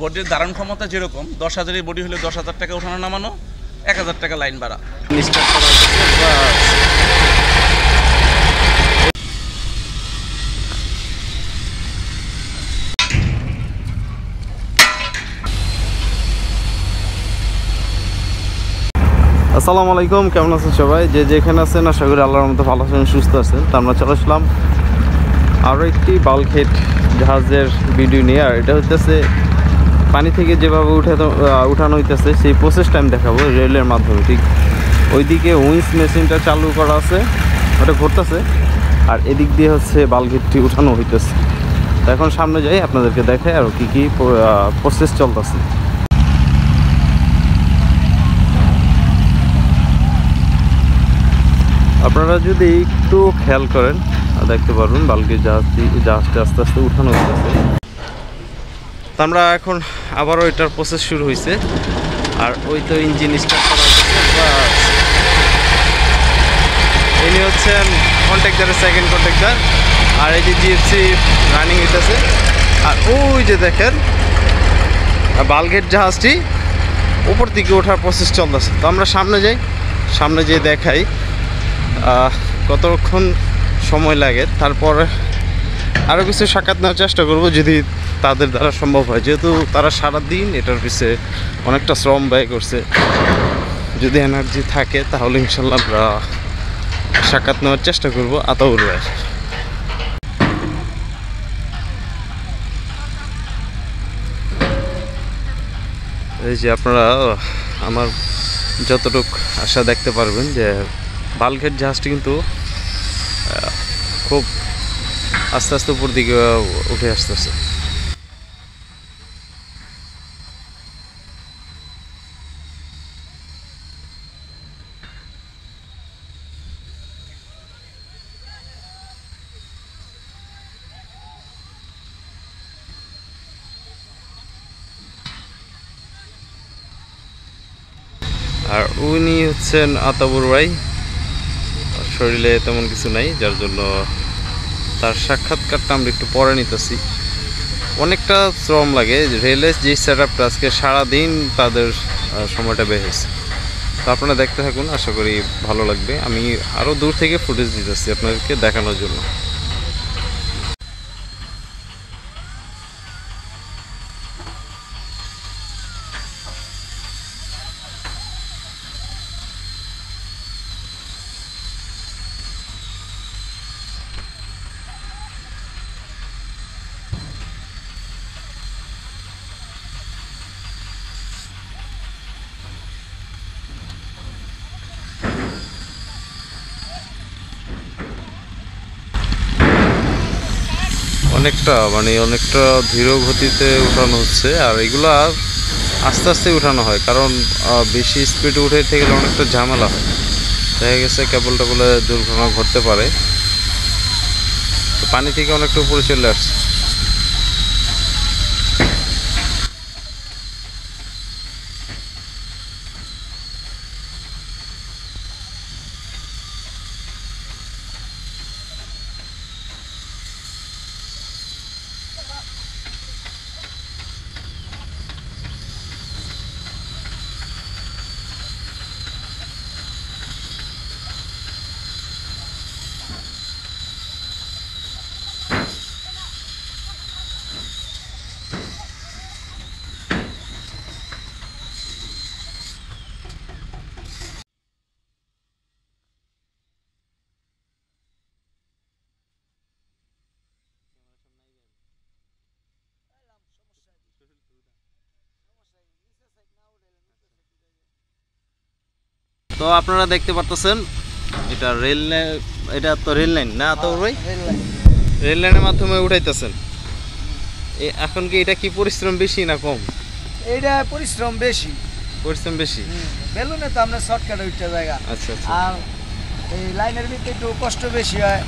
বডির ধারণ ক্ষমতা যেরকম দশ হাজারের বডি হলে দশ হাজার টাকা ওঠানো নামানো এক হাজার টাকা লাইন ভাড়া আসসালামু আলাইকুম কেমন আছেন সবাই? যে যেখানে আছেন আশা করি আল্লাহর মতো ভালো আছেন সুস্থ আছেন। তো আমরা চলে আসলাম আরও একটি বাল্কহেড জাহাজের ভিডিও নিয়ে আর এটা হচ্ছে পানি থেকে যেভাবে আহ, উঠানো হইতেছে সেই প্রসেসটা আমি দেখাবো রেলের মাধ্যমে ঠিক? ওইদিকে উইন্স মেশিনটা চালু করা আছে ওটা ঘুরতেছে আর এদিক দিয়ে হচ্ছে বাল্কহেডটি উঠানো হইতেছে। তো এখন সামনে যাই আপনাদেরকে দেখাই আর কি কি প্রসেস চলতেছে। আপনারা যদি একটু খেয়াল করেন দেখতে পারবেন বাল্কির জাহাজটি জাহাজটা আস্তে আস্তে উঠানো হইতেছে। তো আমরা এখন আবারও এটার প্রসেস শুরু হয়েছে আর ওই তো ইঞ্জিন। ইনি হচ্ছেন কন্ট্রাক্টারের সেকেন্ড কন্ট্রাক্টার আর এই যে জিএফসি রানিং হইতেছে। আর ওই যে দেখেন বালগেট জাহাজটি উপর দিকে ওঠার প্রসেস চলতেছে। তো আমরা সামনে যাই। সামনে যেয়ে দেখাই কতক্ষণ সময় লাগে। তারপর আরও কিছু সাক্ষাৎ নেওয়ার চেষ্টা করব। যদি তাদের দ্বারা সম্ভব হয়। যেহেতু তারা সারা দিন এটার পিছিয়ে অনেকটা শ্রম ব্যয় করছে। যদি এনার্জি থাকে, তাহলে ইনশাল্লাহ আমরা সাক্ষাৎ নেওয়ার চেষ্টা করব আতাউর রায়। এই যে আপনারা, আমার যতটুক আশা দেখতে পারবেন যে বালঘেট জাহাজটি কিন্তু খুব আস্তে আস্তে উপর দিকে উঠে আসতেছে। আর উনি হচ্ছেন আতাবুর ভাই। শরীরে তেমন কিছু নাই, যার জন্য তার সাক্ষাৎকারটা আমরা একটু পরে নিতেছি। অনেকটা শ্রম লাগে রেলের যে সেট আপটা আজকে সারাদিন তাদের সময়টা বের হয়েছে। তো আপনারা দেখতে থাকুন, আশা করি ভালো লাগবে। আমি আরও দূর থেকে ফুটেজ দিতেছি আপনাদেরকে দেখানোর জন্য। অনেকটা মানে অনেকটা ধীর গতিতে উঠানো হচ্ছে, আর এগুলা আস্তে আস্তে উঠানো হয়, কারণ বেশি স্পিডে উঠে থেকে গেলে অনেকটা ঝামেলা হয়। দেখা গেছে কেবল টেবলে দুর্ঘটনা ঘটতে পারে। পানি থেকে অনেকটা উপরে চলে আসছে। তো আপনারা দেখতে পারতেছেন এটা রেল এটা তো রেল লাইন না তো ভাই? রেল লাইনের মাধ্যমে উঠাইতেছেন। এখন কি এটা কি পরিশ্রম বেশি না কম? এইটা পরিশ্রম বেশি। পরিশ্রম বেশি? বেলুনে তো আমরা শর্টকাট উঠতে জায়গা। আচ্ছা আচ্ছা। আর এই লাইনের ভিতরে একটু কষ্ট বেশি হয়।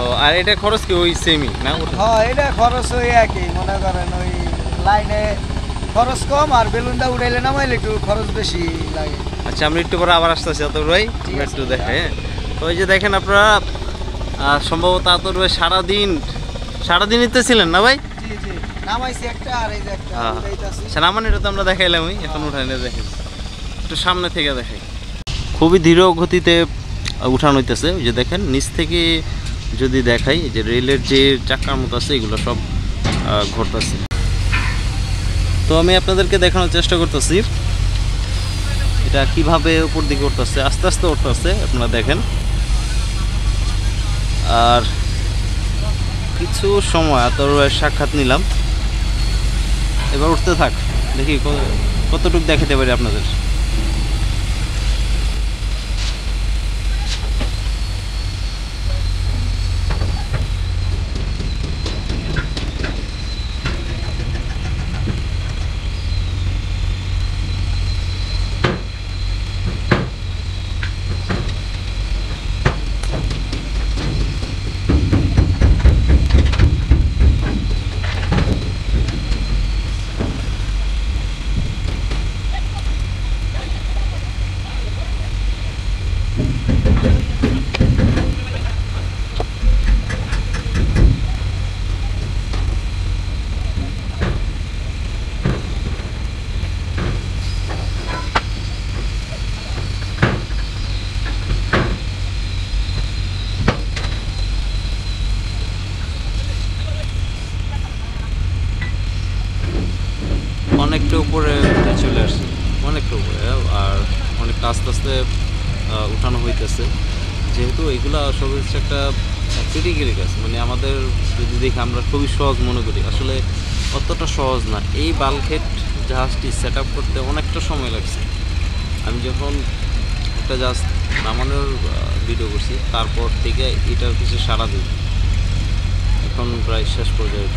ও আর এটা খরচ কি ওই সেমই না? হ্যাঁ এটা খরচ ওই একই। মনে করেন ওই লাইনে খরচ কম আর বেলুনটা উড়াইলে নামাইলে একটু খরচ বেশি লাগে। আচ্ছা আমরা একটু পরে আবার আসতেছি আতর ভাই। একটু দেখে হ্যাঁ। তো ওই যে দেখেন আপনারা সম্ভবত আতর ভাই সারাদিন সারাদিনই তো ছিলেন না ভাই? জি জি। নামাইছি একটা আর এই যে একটা হ্যাঁ উঠাইতাছি। আচ্ছা এটা তো আমরা দেখাইলামই এখন উঠাই না দেখেন। একটু সামনে থেকে দেখাই। খুবই ধীর গতিতে উঠানো হইতেছে ওই যে দেখেন নিচ থেকে যদি দেখাই যে রেলের যে চাকার মতো আছে এগুলো সব ঘটতেছে তো আমি আপনাদেরকে দেখানোর চেষ্টা করতেছি। এটা কীভাবে উপর দিকে উঠতেছে? আস্তে আস্তে উঠতেছে, আপনারা দেখেন। আর কিছু সময় তোর সাক্ষাৎ নিলাম। এবার উঠতে থাক, দেখি কতটুকু দেখাতে পারি আপনাদের অনেকটা উপরে চলে আসছে। অনেকটা উপরে আর অনেকটা আস্তে আস্তে উঠানো হইতেছে। যেহেতু এগুলা সব হচ্ছে একটা ক্রিটিক্যাল কাজ মানে আমাদের যদি দেখি আমরা খুবই সহজ মনে করি। আসলে অতটা সহজ না। এই বালখেট জাহাজটি সেট করতে অনেকটা সময় লাগছে। আমি যখন একটা জাহাজ নামানোর ভিডিও করছি, তারপর থেকে এটার কিছু সারা দিই। এখন প্রায় শেষ পর্যায়ে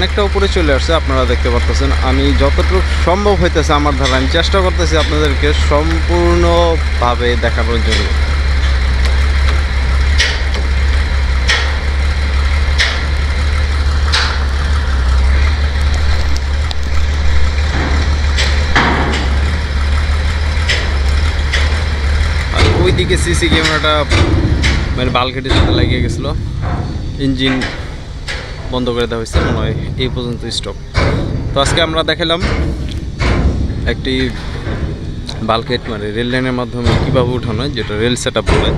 অনেকটা উপরে চলে আসছে, আপনারা দেখতে পাচ্ছেন আমি যতটুকু সম্ভব হইতেছে আমার ধারা আমি চেষ্টা করতেছি আপনাদেরকে সম্পূর্ণভাবে দেখানোর জন্য। ওইদিকে সিসি ক্যামেরাটা মানে বালঘেটের সাথে লাগিয়ে গেছিল। ইঞ্জিন বন্ধ করে দেওয়া হয়েছে, মনে হয় এই পর্যন্ত স্টক তো আজকে আমরা দেখালাম একটি বালকেট মানে রেল লাইনের মাধ্যমে কীভাবে উঠানো হয়, যেটা রেল সেট আপ বলে।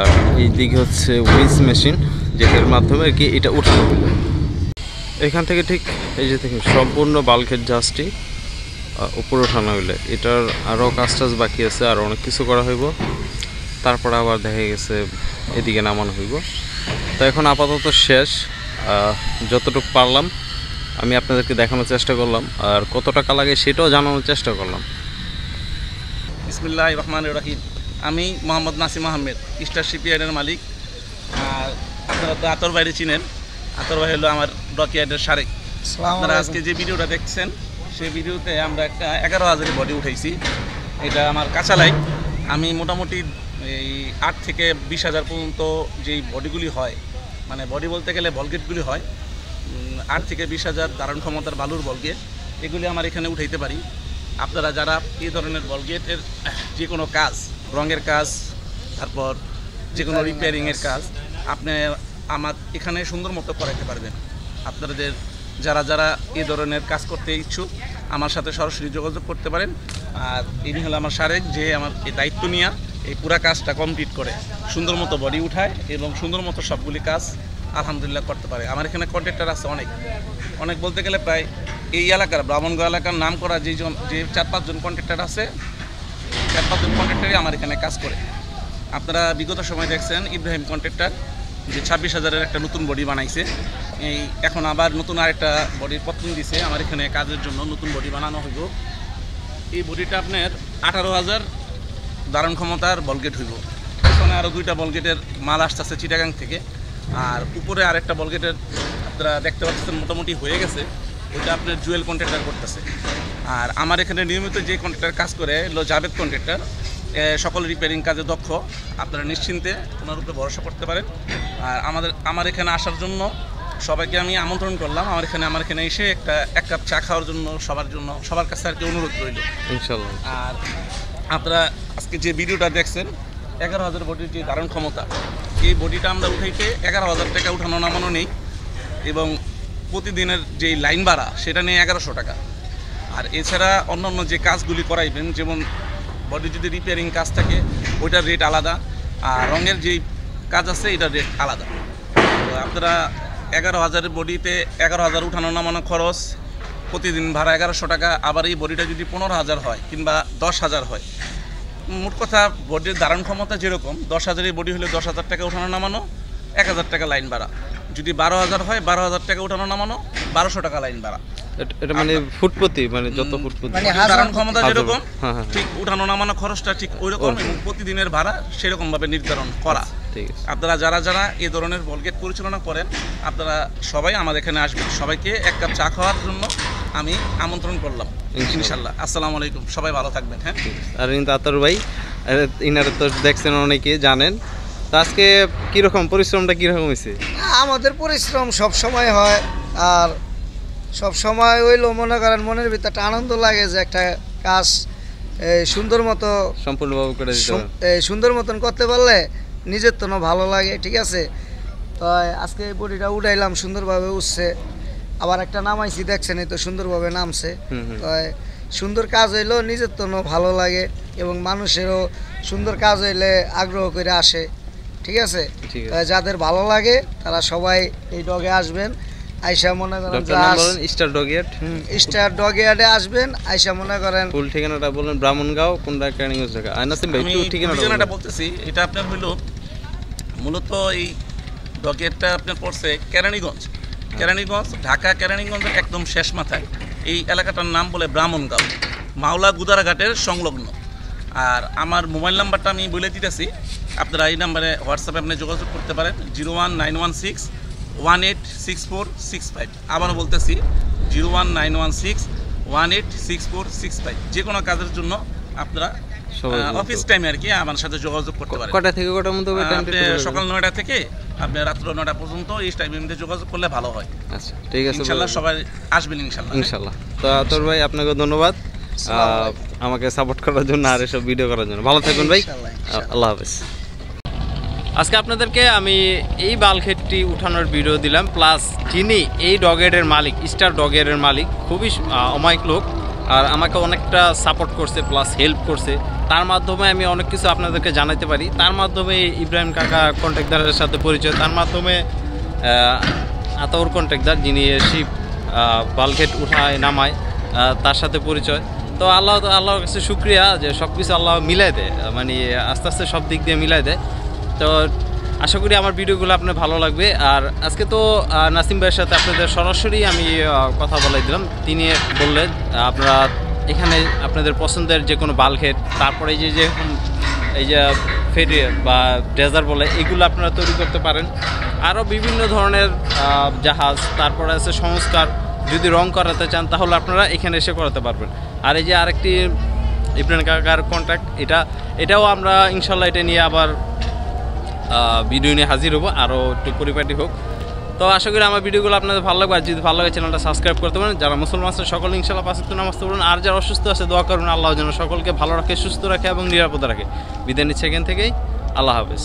আর এই দিকে হচ্ছে উইন্স মেশিন যেটার মাধ্যমে আর কি এটা উঠানো এখান থেকে ঠিক এই যে দেখুন, সম্পূর্ণ বালকেট জাহাজটি উপরে ওঠানো হইলে এটার আরও কাজ টাজ বাকি আছে আর অনেক কিছু করা হইব। তারপরে আবার দেখা গেছে, এদিকে নামানো হইব। তো এখন আপাতত শেষ। যতটুকু পারলাম আমি আপনাদেরকে দেখানোর চেষ্টা করলাম। আর কত টাকা লাগে সেটাও জানানোর চেষ্টা করলাম। ইসমিল্লাহ রহমান রাহিম। আমি মোহাম্মদ নাসিম আহমেদ স্টার শিপইয়ার্ডের মালিক। আর আপনারা তো আতর বাইরে চিনেন। আতর ভাই হলো আমার ডকইয়ার্ডের সারেক আপনারা আজকে যে ভিডিওটা দেখছেন সেই ভিডিওতে আমরা একটা এগারো হাজারের বডি উঠাইছি। এটা আমার কাঁচা লাইন আমি মোটামুটি এই আট থেকে বিশ হাজার পর্যন্ত যেই বডিগুলি হয় মানে বডি বলতে গেলে বলগেটগুলি হয় আট থেকে বিশ হাজার ধারণ ক্ষমতার বালুর বলগেট এগুলি আমার এখানে উঠাইতে পারি। আপনারা যারা এই ধরনের বলগেটের যে কোনো কাজ রঙের কাজ তারপর যে কোনো রিপেয়ারিংয়ের কাজ আপনি আমার এখানে সুন্দর মতো করাইতে পারবেন। আপনাদের যারা যারা এই ধরনের কাজ করতে ইচ্ছুক আমার সাথে সরাসরি যোগাযোগ করতে পারেন। আর ইনি হলো আমার সারেক যে আমার এই দায়িত্ব নিয়ে। এই পুরা কাজটা কমপ্লিট করে, সুন্দর মতো বডি উঠায় এবং সুন্দর মতো সবগুলি কাজ আলহামদুলিল্লাহ করতে পারে। আমার এখানে কন্ট্রাক্টর আছে অনেক। অনেক বলতে গেলে প্রায় এই এলাকার, ব্রাহ্মণগড় এলাকার নাম করা যেজন যে চার পাঁচজন কন্ট্রাক্টর আছে, চার পাঁচজন কন্ট্রাক্টরই আমার এখানে কাজ করে। আপনারা বিগত সময় দেখছেন ইব্রাহিম কন্ট্রাক্টর যে ছাব্বিশ হাজারের একটা নতুন বডি বানাইছে। এই এখন আবার নতুন আরেকটা বডির পত্ন দিছে। আমার এখানে কাজের জন্য নতুন বডি বানানো হইব। এই বডিটা আপনার আঠারো হাজার ধারণ ক্ষমতার বলগেট হইব। এখানে আরও দুইটা বলগেটের মাল আসতেছে চিটাগাং থেকে। আর উপরে আরেকটা বলগেটের আপনারা দেখতে পাচ্ছেন মোটামুটি হয়ে গেছে। ওইটা আপনার জুয়েল কন্ট্রাক্টর করতেছে। আর আমার এখানে নিয়মিত যে কন্ট্রাক্টর কাজ করে হলো জাভেদ কন্ট্রাক্টর সকল রিপেয়ারিং কাজে দক্ষ। আপনারা নিশ্চিন্তে ওনার উপরে ভরসা করতে পারেন। আর আমাদের আমার এখানে আসার জন্য সবাইকে আমি আমন্ত্রণ করলাম। আমার এখানে আমার এখানে এসে একটা এক কাপ চা খাওয়ার জন্য সবার জন্য সবার কাছে আর কি অনুরোধ রইল। ইনশাল্লাহ। আর আপনারা আজকে যে ভিডিওটা দেখছেন, এগারো হাজার বডির যে ধারণ ক্ষমতা, এই বডিটা আমরা উঠাইতে এগারো হাজার টাকা উঠানো নামানো নেই এবং প্রতিদিনের যে লাইন ভাড়া, সেটা নিয়ে এগারোশো টাকা। আর এছাড়া অন্যান্য যে কাজগুলি করাইবেন, যেমন বডি যদি রিপেয়ারিং কাজ থাকে, ওইটার রেট আলাদা, আর রঙের যেই কাজ আছে, এটার রেট আলাদা। তো আপনারা এগারো হাজারের বডিতে এগারো হাজার উঠানো নামানো খরচ প্রতিদিন ভাড়া এগারোশো টাকা আবার এই বডিটা যদি পনেরো হাজার হয় কিংবা দশ হাজার হয়। মোট কথা বডির ধারণ ক্ষমতা যেরকম দশ হাজারের বডি হলে দশ হাজার টাকা উঠানো নামানো এক হাজার টাকা লাইন ভাড়া। যদি বারো হাজার হয় বারো হাজার টাকা উঠানো নামানো বারোশো টাকা লাইন ভাড়া। এটা- এটা মানে ফুট প্রতি মানে যত ফুট প্রতি মানে ধারণ ক্ষমতা যেরকম হ্যাঁ, হ্যাঁ। ঠিক উঠানো নামানো খরচটা ঠিক ওই রকম এবং প্রতিদিনের ভাড়া সেরকম ভাবে নির্ধারণ করা। ঠিক আপনারা যারা যারা এই ধরনের বলগেট পরিচালনা করেন আপনারা সবাই আমাদের এখানে আসবেন। সবাইকে এক কাপ চা খাওয়ার জন্য আমি আমন্ত্রণ করলাম ইনশাল্লাহ। আসসালামু আলাইকুম সবাই ভালো থাকবেন হ্যাঁ? আর আতর ভাই ইনারে তো দেখছেন অনেকে জানেন। তো আজকে কীরকম পরিশ্রমটা কীরকম হয়েছে? আমাদের পরিশ্রম সব সময় হয় আর সব সময় হইল মনে করেন মনের ভিতরে একটা আনন্দ লাগে যে একটা কাজ এই সুন্দর মতো সম্পূর্ণভাবে করে সুন্দর মতন করতে পারলে নিজের তো না ভালো লাগে ঠিক আছে? তো আজকে এই বডিটা উঠাইলাম সুন্দরভাবে উঠছে। আবার একটা নামাইছি দেখছেন এই তো সুন্দরভাবে নামছে। তো সুন্দর কাজ হইলেও নিজের তো ভালো লাগে এবং মানুষেরও সুন্দর কাজ হইলে আগ্রহ করে আসে ঠিক আছে? যাদের ভালো লাগে তারা সবাই এই ডগে আসবেন। আইসা মনে করেন স্টার ডগিয়াট স্টার ডগিয়ার্ডে আসবেন আইসা মনে করেন ফুল ঠিকানাটা বলেন ব্রাহ্মণগাঁও কোনটা ক্যানিং জায়গা? আইনাসিম ভাই একটু ঠিকানাটা ঠিকানাটা বলতেছি এটা আপনার হইল মূলত এই ডকেটটা আপনার পড়ছে কেরানীগঞ্জ। কেরানীগঞ্জ ঢাকা কেরানীগঞ্জের একদম শেষ মাথায়। এই এলাকাটার নাম বলে ব্রাহ্মণগাঁও মাওলা গুদারাঘাটের সংলগ্ন। আর আমার মোবাইল নাম্বারটা আমি বলে দিতেছি আপনারা এই নাম্বারে হোয়াটসঅ্যাপে আপনি যোগাযোগ করতে পারেন zero one nine one six one eight six four six five. আবারও বলতেছি zero one nine one six one eight six four six five. যে কোনো কাজের জন্য আপনারা। অফিস টাইমে আর কি আমার সাথে যোগাযোগ করতে পারেন। কটা থেকে কটার মধ্যে সকাল নয়টা থেকে আপনি রাত্র নয়টা পর্যন্ত এই টাইমের মধ্যে যোগাযোগ করলে ভালো হয়। আচ্ছা ঠিক আছে ইনশাল্লাহ সবাই আসবেন ইনশাল্লাহ ইনশাল্লাহ। তো আতর ভাই আপনাকে ধন্যবাদ। আমাকে সাপোর্ট করার জন্য আর এসব ভিডিও করার জন্য। ভালো থাকবেন ভাই। আল্লাহ হাফেজ। আজকে আপনাদেরকে আমি এই বালখেটটি উঠানোর ভিডিও দিলাম প্লাস যিনি এই ডগেটের মালিক স্টার ডগেটের মালিক খুবই অমায়িক লোক আর আমাকে অনেকটা সাপোর্ট করছে প্লাস হেল্প করছে। তার মাধ্যমে আমি অনেক কিছু আপনাদেরকে জানাতে পারি। তার মাধ্যমে ইব্রাহিম কাকা কন্ট্রাক্টারের সাথে পরিচয়, তার মাধ্যমে আতাউর কন্ট্রাক্টার যিনি শিপ বালঘেট উঠায়, নামায় তার সাথে পরিচয়। তো আল্লাহ, আল্লাহর কাছে শুক্রিয়া যে সব কিছু আল্লাহ মিলাই দেয় মানে আস্তে আস্তে সব দিক দিয়ে মিলাই দেয়। তো আশা করি আমার ভিডিওগুলো আপনার ভালো লাগবে। আর আজকে তো নাসিম ভাইয়ের সাথে আপনাদের সরাসরি আমি কথা বলাই দিলাম। তিনি বললেন, আপনারা এখানে আপনাদের পছন্দের যে কোনো বালঘেট তারপরে যে যে এই যে ফেরি বা ডেজার বলে, এগুলো আপনারা তৈরি করতে পারেন। আরও বিভিন্ন ধরনের জাহাজ, তারপরে আছে সংস্কার। যদি রং করাতে চান, তাহলে আপনারা এখানে এসে করাতে পারবেন। আর এই যে আরেকটি ইব্রাহিম কাকার কন্ট্যাক্ট এটা, এটাও আমরা ইনশাল্লাহ এটা নিয়ে আবার ভিডিও নিয়ে হাজির হব। আরও একটু পরিপাটি হোক। তো আশা করি আমার ভিডিওগুলো আপনাদের ভালো লাগবে। আর যদি ভালো লাগে, চ্যানেলটা সাবস্ক্রাইব করতে পারেন। যারা মুসলমান আছে, সকল ইনশাল্লাহ পাশে নামাজ পড়ুন। আর যারা অসুস্থ আছে, দোয়া করুন। আল্লাহ যেন সকলকে ভালো রাখে, সুস্থ রাখে এবং নিরাপদ রাখে। বিদায় নিচ্ছে এখান থেকেই। আল্লাহ হাফেজ।